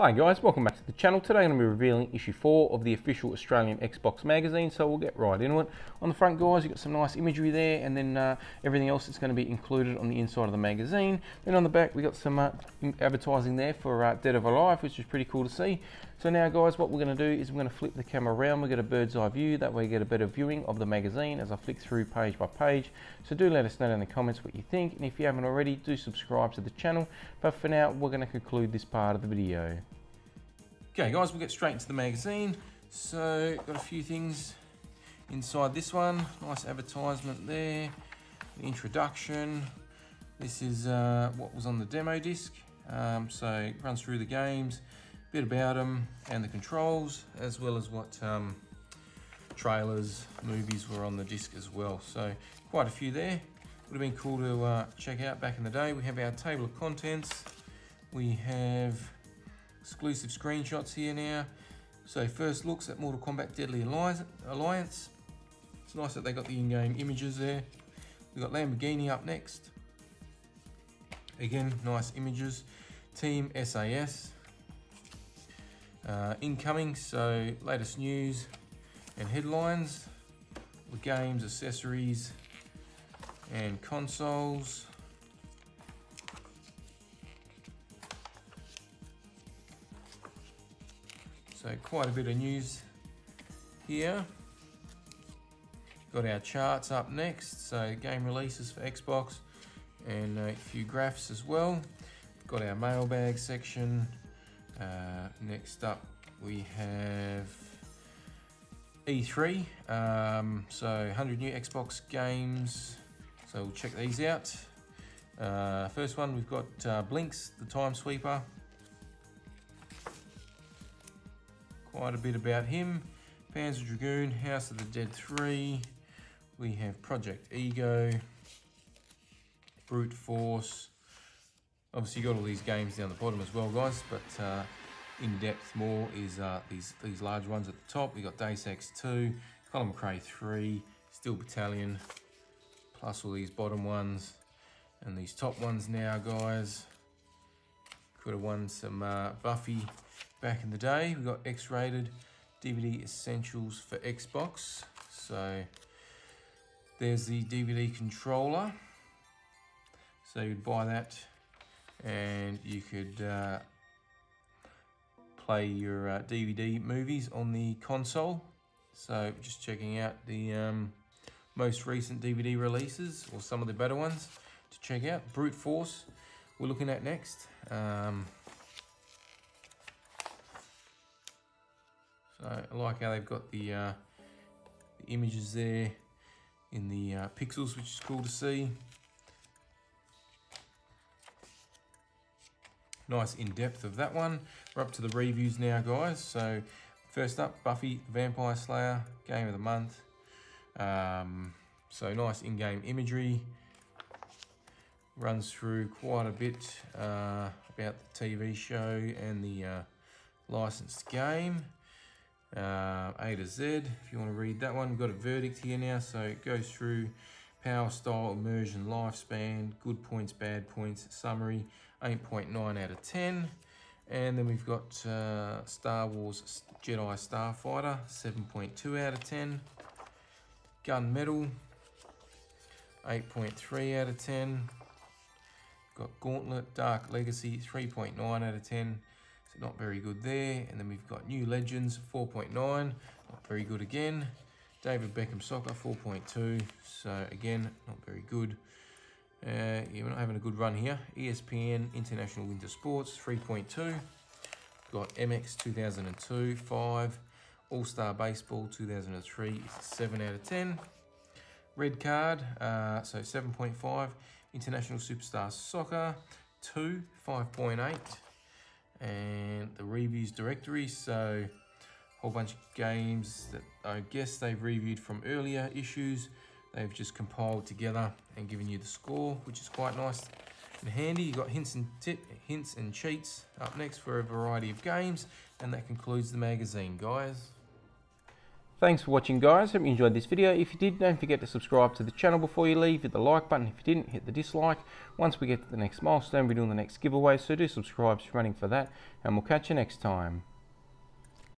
Hi guys, welcome back to the channel. Today I'm going to be revealing issue 4 of the official Australian Xbox magazine, so we'll get right into it. On the front guys, you've got some nice imagery there, and then uh, everything else that's going to be included on the inside of the magazine. Then on the back we got some uh, advertising there for uh, Dead or Alive, which is pretty cool to see. So now guys, what we're going to do is we're going to flip the camera around, we get a bird's eye view, that way you get a better viewing of the magazine as I flick through page by page. So do let us know in the comments what you think, and if you haven't already, do subscribe to the channel. But for now, we're going to conclude this part of the video. Okay guys, we'll get straight into the magazine. So, got a few things inside this one. Nice advertisement there. The introduction. This is uh, what was on the demo disc. Um, so, it runs through the games, a bit about them, and the controls, as well as what um, trailers, movies were on the disc as well. So, quite a few there. Would have been cool to uh, check out back in the day. We have our table of contents. We have exclusive screenshots here now. So first looks at Mortal Kombat Deadly Alliance. It's nice that they got the in-game images there. We've got Lamborghini up next. Again, nice images. Team SAS. Uh, incoming, so latest news and headlines. The games, accessories, and consoles. So quite a bit of news here. Got our charts up next, so game releases for Xbox and a few graphs as well. Got our mailbag section. Uh, next up we have E3, um, so 100 new Xbox games, so we'll check these out. Uh, first one, we've got uh, Blinx, the Time Sweeper, quite a bit about him. Panzer Dragoon, House of the Dead 3. We have Project Ego, Brute Force. Obviously, you got all these games down the bottom as well, guys, but uh, in depth more is uh, these, these large ones at the top. We got Deus Ex 2, Colin McRae 3, Steel Battalion, plus all these bottom ones and these top ones now, guys. Could have won some uh, Buffy back in the day. We got X-rated DVD essentials for Xbox. So there's the DVD controller. So you'd buy that and you could uh, play your uh, DVD movies on the console. So just checking out the um, most recent DVD releases or some of the better ones to check out. Brute Force we're looking at next. Um, So I like how they've got the, uh, the images there in the uh, pixels, which is cool to see. Nice in-depth of that one. We're up to the reviews now, guys. So first up, Buffy Vampire Slayer, Game of the Month. Um, so nice in-game imagery. Runs through quite a bit uh, about the TV show and the uh, licensed game uh, A to Z, if you want to read that one. We've got a verdict here now, so it goes through power, style, immersion, lifespan, good points, bad points, summary, 8.9 out of 10. And then we've got uh, Star Wars Jedi Starfighter, 7.2 out of 10. Gunmetal, 8.3 out of 10. Got Gauntlet Dark Legacy, 3.9 out of 10 so not very good there. And then we've got New Legends, 4.9, not very good again. David Beckham Soccer, 4.2, so again, not very good. Uh, yeah, we're not having a good run here. ESPN International Winter Sports, 3.2. Got MX 2002, 5. All-Star Baseball 2003, 7 out of 10. Red card, uh, so 7.5. International Superstar Soccer, 2, 5.8 and the reviews directory. So a whole bunch of games that I guess they've reviewed from earlier issues. They've just compiled together and given you the score, which is quite nice and handy. You've got hints and tip, hints and cheats up next for a variety of games, and that concludes the magazine, guys. Thanks for watching guys, hope you enjoyed this video. If you did, don't forget to subscribe to the channel before you leave, hit the like button. If you didn't, hit the dislike. Once we get to the next milestone, we're doing the next giveaway, so do subscribe, running for that, and we'll catch you next time.